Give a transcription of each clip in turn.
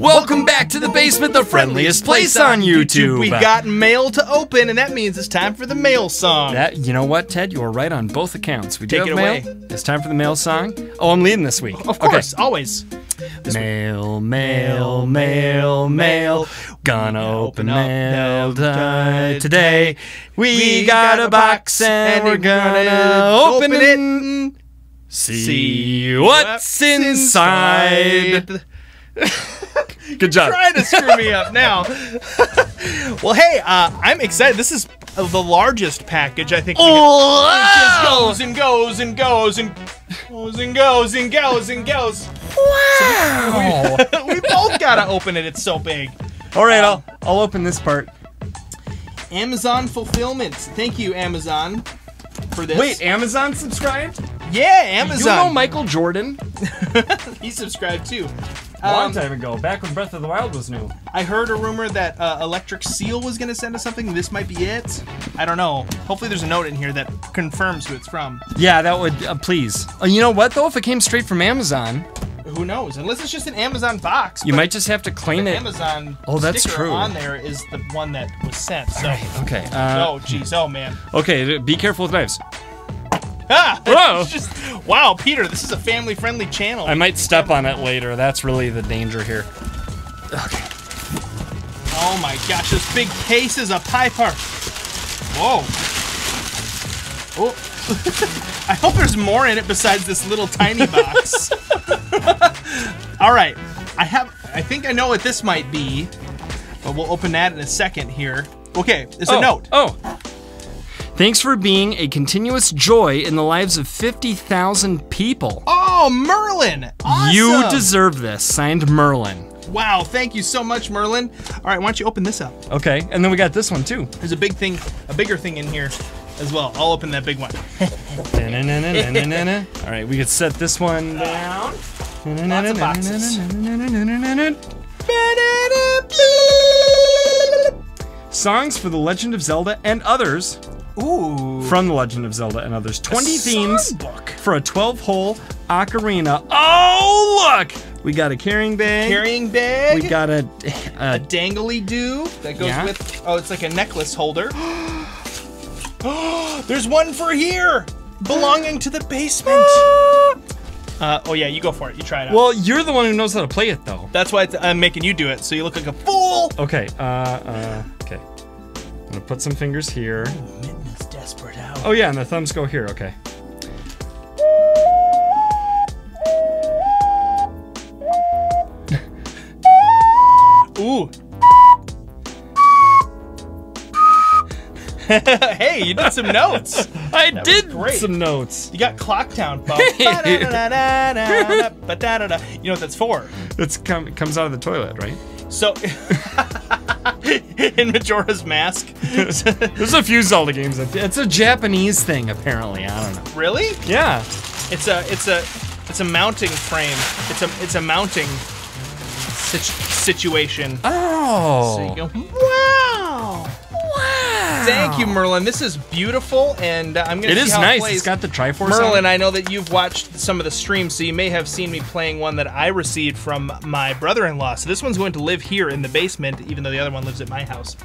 Welcome back to the basement, the friendliest place on YouTube. We got mail to open, and that means it's time for the mail song. that. You know what, Ted? You were right on both accounts. We do Take have it mail. away. It's time for the mail song. Oh, I'm leading this week. of course, always. Mail, mail, mail, mail. Gonna open mail ti- today. We got a box and we're gonna open it. and See what's inside. Good job. Trying to screw me up now. well, hey, uh, I'm excited. This is the largest package I think. we Oh, It just goes and goes and goes and goes and goes and goes and goes. Wow. we both gotta open it. It's so big. All right, I'll I'll open this part. Amazon fulfillment. Thank you, Amazon, for this. Wait, Amazon subscribed? yeah, Amazon. You know Michael Jordan? he subscribed too. Long Um, time ago, back when Breath of the Wild was new. I heard a rumor that uh, Electric Seal was gonna send us something. This might be it. I don't know. Hopefully, there's a note in here that confirms who it's from. Yeah, that would uh, please. Uh, you know what though? If it came straight from Amazon, Who knows? Unless it's just an Amazon box. you might just have to claim it. Amazon Oh, that's true. on there is the one that was sent. So. Okay. Uh, Oh jeez, oh man. Okay. Be careful with knives. Ah, Whoa. just wow, Peter, this is a family-friendly channel. I might step on it later. That's really the danger here. Okay. Oh my gosh, this big case is a piper. Whoa. Oh. I hope there's more in it besides this little tiny box. All right, I have. I think I know what this might be, but we'll open that in a second here. Okay, it's a oh, note. Oh. Thanks for being a continuous joy in the lives of 50,000 people. Oh, Merlin! Awesome. You deserve this. Signed Merlin. Wow, thank you so much, Merlin. All right, why don't you open this up? Okay, and then we got this one too. There's a big thing, a bigger thing in here as well. I'll open that big one. All right, we could set this one down. Lots of boxes. Songs for The Legend of Zelda and others Ooh. from The Legend of Zelda and others. 20 themes songbook. for a 12 hole ocarina. Oh, look! We got a carrying bag. Carrying bag. We got a, a a dangly do that goes Yeah. with. Oh, it's like a necklace holder. There's one for here, belonging to the basement. Uh, oh yeah, you go for it. You try it out. Well, you're the one who knows how to play it, though. That's why I'm making you do it, so you look like a fool. Okay, uh, uh, okay. I'm gonna put some fingers here. Is desperate out. Oh, yeah, and the thumbs go here, okay. Ooh. hey, you did some notes. I was did some notes. You got Clocktown. Ba-da-da-da-da-da. You know what that's for? Com- it comes out of the toilet, right? So, in Majora's Mask. There's a few Zelda games. That, it's a Japanese thing, apparently. I don't know. really? Yeah. It's a it's a it's a mounting frame. It's a it's a mounting situ- situation. Oh. So you go, wow. Wow. Thank you, Merlin. This is beautiful, and uh, I'm gonna. It see is how nice. It plays. It's got the Triforce. Merlin, on. I know that you've watched some of the streams, so you may have seen me playing one that I received from my brother-in-law. So this one's going to live here in the basement, even though the other one lives at my house.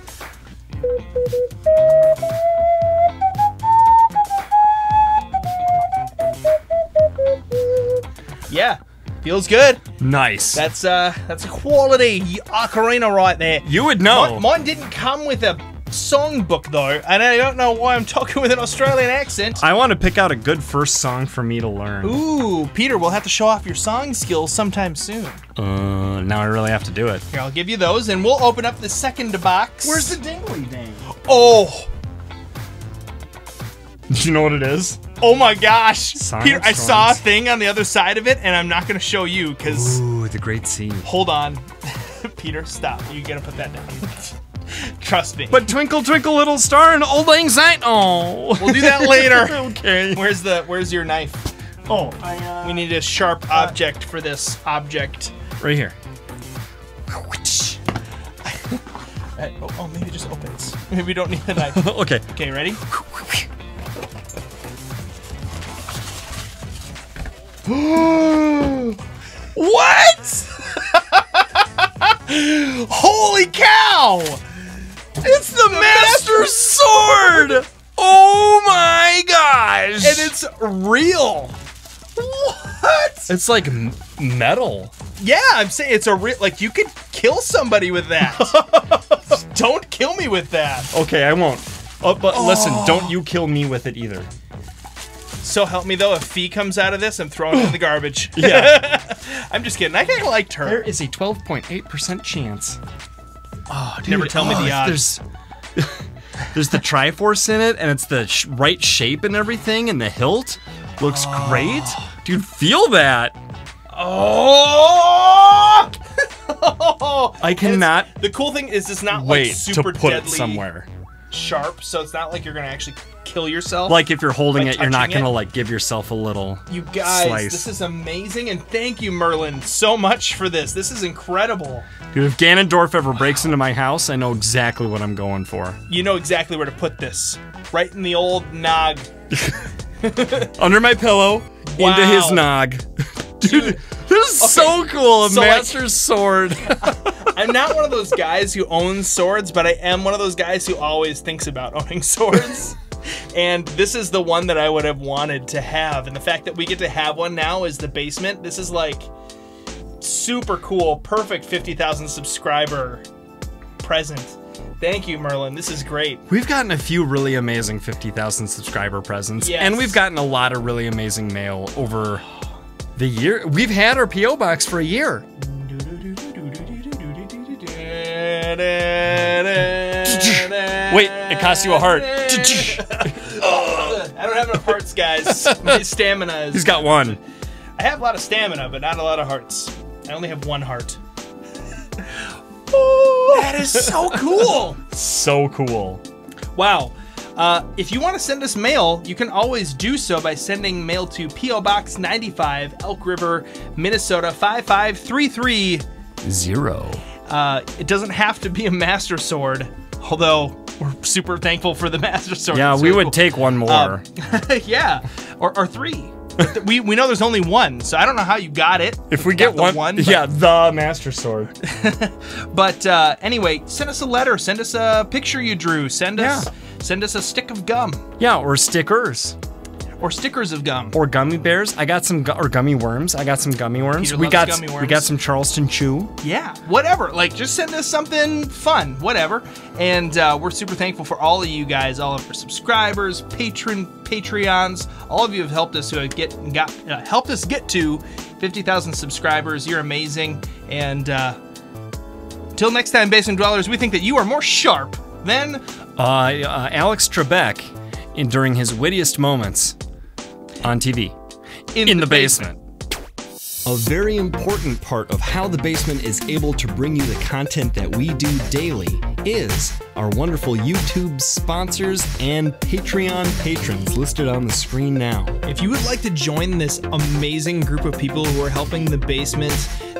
Yeah, feels good. Nice. That's uh, that's a quality ocarina right there. you would know. Mine, mine didn't come with a songbook though, and I don't know why I'm talking with an Australian accent. I want to pick out a good first song for me to learn. Ooh, Peter, we'll have to show off your song skills sometime soon. Uh, now I really have to do it. Here, I'll give you those, and we'll open up the second box. Where's the dingly ding? Oh, Do you know what it is? oh my gosh, Song Peter! of I saw a thing on the other side of it, and I'm not gonna show you because. Ooh, the Great scene. Hold on, Peter, stop! You gotta put that down. Trust me. But twinkle, twinkle, little star, and old lang syne. Oh. we'll do that later. okay. Where's the Where's your knife? Oh, I, uh, We need a sharp object for this object. right here. Uh, oh, oh, maybe it just opens. Maybe we don't need the knife. okay. Okay, ready? What? Holy cow! It's the, Master Sword! Oh my gosh! and it's real. What? it's like m- metal. Yeah, I'm saying it's a real. Like you could kill somebody with that. Don't kill me with that. Okay, I won't. Oh, but listen, oh. don't you kill me with it either. So help me though, if Fi comes out of this, I'm throwing it in the garbage. Yeah. I'm just kidding. I kind of liked her. there is a 12.8% chance. Oh, never tell me Oh, the odds. There's, there's the Triforce in it, and it's the sh- right shape and everything, and the hilt looks oh. great. Dude, feel that. Oh! I cannot The cool thing is, it's not wait like super to put deadly it somewhere. sharp, so it's not like you're gonna actually kill yourself. Like if you're holding it, you're not gonna it? like give yourself a little. you guys, slice. this is amazing, and thank you, Merlin, so much for this. This is incredible. Dude, if Ganondorf ever breaks into my house, I know exactly what I'm going for. You know exactly where to put this. Right in the old nog. Under my pillow, into his nog. Dude, this is so cool. A so, like- sword. I'm not one of those guys who owns swords, but I am one of those guys who always thinks about owning swords. And this is the one that I would have wanted to have. And the fact that we get to have one now is the basement. This is like super cool, perfect 50,000 subscriber present. Thank you, Merlin. This is great. We've gotten a few really amazing 50,000 subscriber presents, Yes. and we've gotten a lot of really amazing mail over the year. We've had our PO box for a year. Wait, it costs you a heart. I don't have enough hearts, guys. My stamina is. He's got one. I have a lot of stamina, but not a lot of hearts. I only have one heart. that is so cool. So cool. Wow. Uh, if you want to send us mail, you can always do so by sending mail to P.O. Box 95, Elk River, Minnesota 5533. Zero. Uh, it doesn't have to be a Master Sword, although we're super thankful for the Master Sword. Yeah, we would cool. take one more. Um, yeah, or, or three. Th- we, we know there's only one, so I don't know how you got it. if we get one, but- yeah, the master sword. But uh, anyway, send us a letter. Send us a picture you drew. Send us Yeah. send us a stick of gum yeah, or stickers, or stickers of gum. or gummy bears. I got some, gu- or gummy worms. I got some gummy worms. Peter we got, gummy we got some Charleston Chew. Yeah, whatever. Like, just send us something fun, whatever. And uh, we're super thankful for all of you guys, all of our subscribers, patron, Patreons. All of you have helped us to get got uh, helped us get to 50,000 subscribers. You're amazing. And uh, till next time, Basement Dwellers, we think that you are more sharp than Uh, uh, Alex Trebek, in, during his wittiest moments on TV, in, the basement. A very important part of how the basement is able to bring you the content that we do daily is our wonderful YouTube sponsors and Patreon patrons listed on the screen now. If you would like to join this amazing group of people who are helping the basement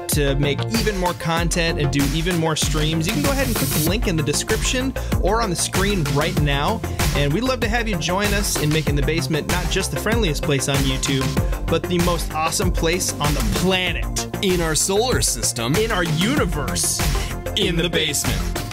to make even more content and do even more streams, you can go ahead and click the link in the description or on the screen right now. And we'd love to have you join us in making the basement not just the friendliest place on YouTube, but the most awesome place on the planet, In our solar system, in our universe, in the basement.